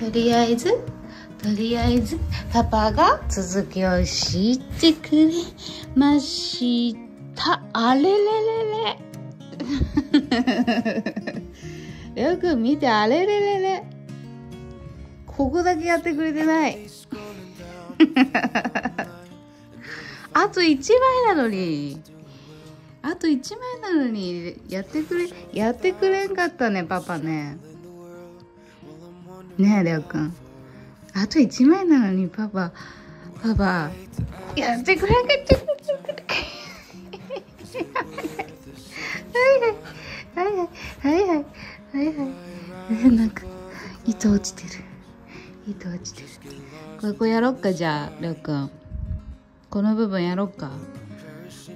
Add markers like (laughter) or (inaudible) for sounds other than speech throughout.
とりあえずとりあえずパパが続きをしてくれました。あれれれれ。(laughs) よく見てあれれれれ。ここだけやってくれてない。(laughs) あと1枚なのに。あと1枚なのにやってくれやってくれんかったねパパね。ねえレオくん。あと1枚なのにパパパパ。やってくれんかったはい。はいはい。はいはい。はいはい。なんか糸落ちてる。糸落ちてる。ここやろっかじゃあレオくん。この部分やろっか。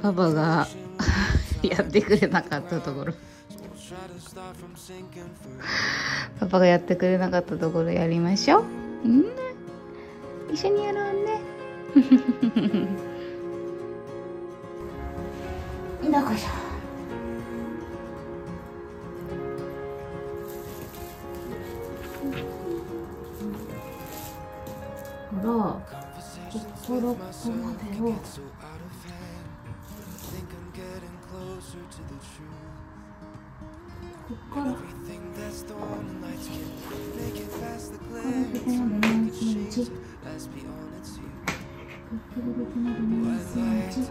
パパが (laughs) やってくれなかったところ。(sighs) パパがやってくれなかったところやりましょう。うん一緒にやろうね。(laughs) どこしょほらここここまでをこっからこここまで何センチ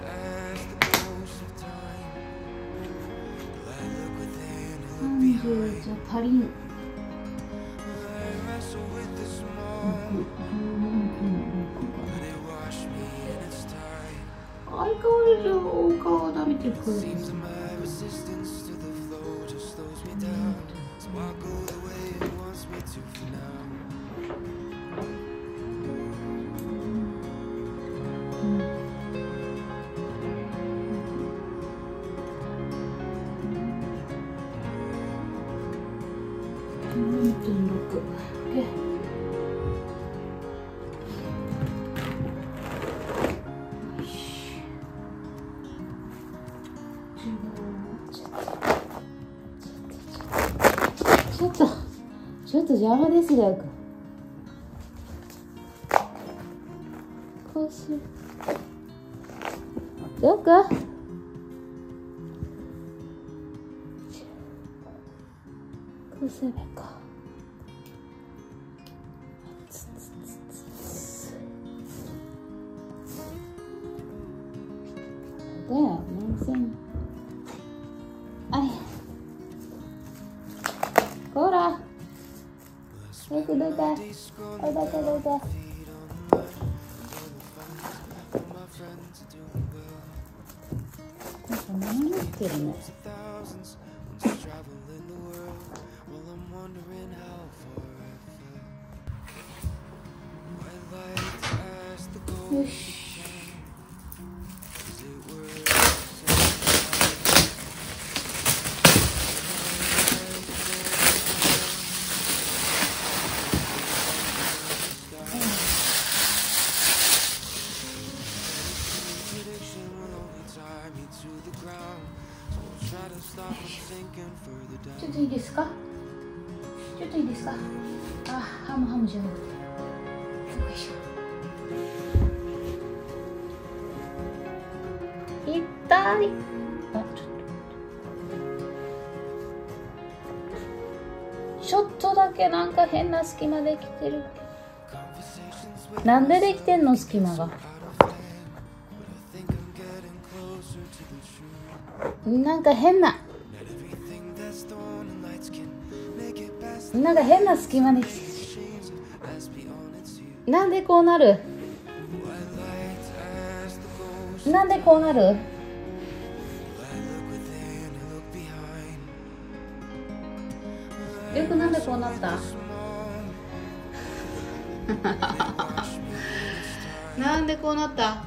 ょっと邪魔ですよこうするどうかこうすればか。つつつつつ。だよ何どいてどいてどいちょっといいですか？ちょっといいですか？あハムハムじゃなくてよいしょ。痛い。あちょっと。ちょっとだけなんか変な隙間できてる。なんでできてんの隙間が？なんか変な。なんか変な隙間できてる。なんでこうなる？なんでこうなる？よくなんでこうなった？(laughs) なんでこうなった？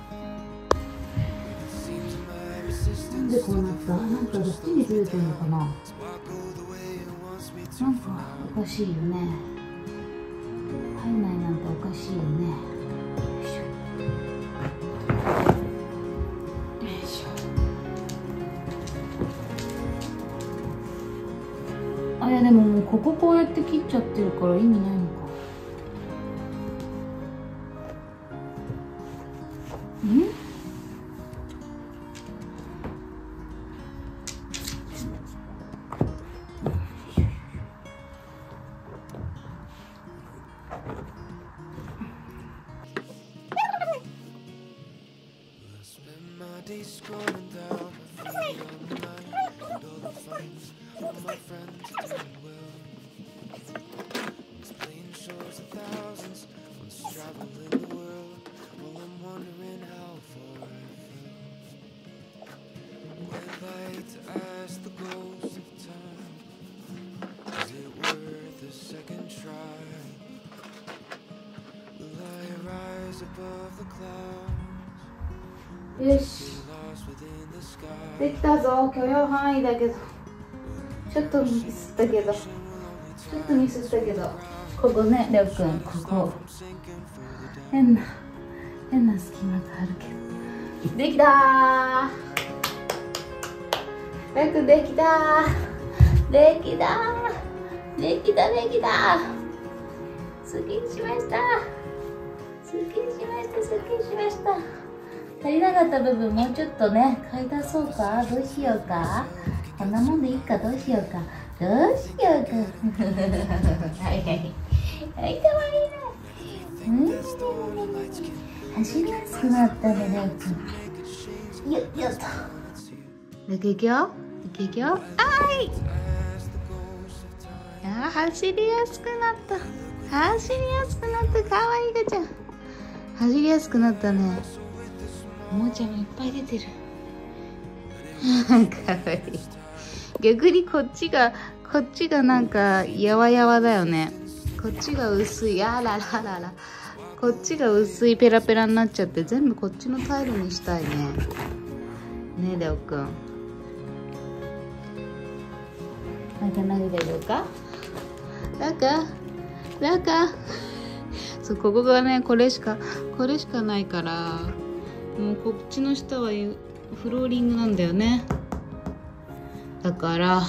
なんでこうなった？なんかどっちにずれてるのかな？なんかおかしいよね。入んないなんておかしいよね。よいしょ。あいやでももうこここうやって切っちゃってるから意味ないのか。うん？Spend my days scrolling down my feet online And all the finds all my friends doing well It's plain shows of thousands Once traveling the world While I'm wondering how far I fell Would like to ask the ghost of time Is it worth a second try? Will I rise above the clouds? よし。できたぞ。許容範囲だけど。ちょっとミスったけど。ちょっとミスったけど。ここねりょうくんここ。変な変な隙間があるけど。できたー。りょうくんできたー。できたー。できたできたすっきりしました。すっきりしましたすっきりしました足りなかった部分もうちょっとね買い出そうか？どうしようか？こんなもんでいいか？どうしようか？どうしようか？(laughs) はいはい。はいかわいいなうん走りやすくなったねレオくんよっよっと。抜けいくよ。抜けいくよ。はい。あ走りやすくなった。走りやすくなったかわいいがちゃん。走りやすくなったねおもちゃもいっぱい出てる。(laughs) かわいい逆にこっちがこっちがなんかやわやわだよね。こっちが薄い。あらららら。こっちが薄いペラペラになっちゃって全部こっちのタイルにしたいね。ねえレオくん。なんか投げてるかなんかなんかそうここがねこれしかこれしかないから。もうこっちの下はフローリングなんだよね。だから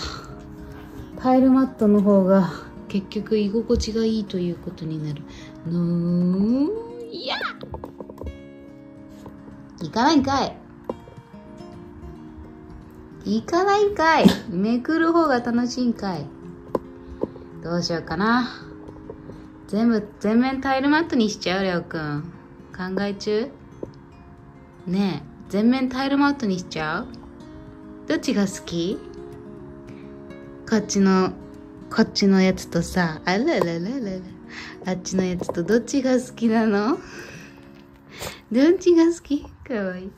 タイルマットの方が結局居心地がいいということになる。のいや。行かないんかい。行かないんかい。めくる方が楽しいんかい。どうしようかな。全部全面タイルマットにしちゃうりょうくん。考え中？ねえ全面タイルマットにしちゃう？どっちが好き？こっちのこっちのやつとさあららららら。あっちのやつとどっちが好きなの？(laughs) どっちが好き？かわいい。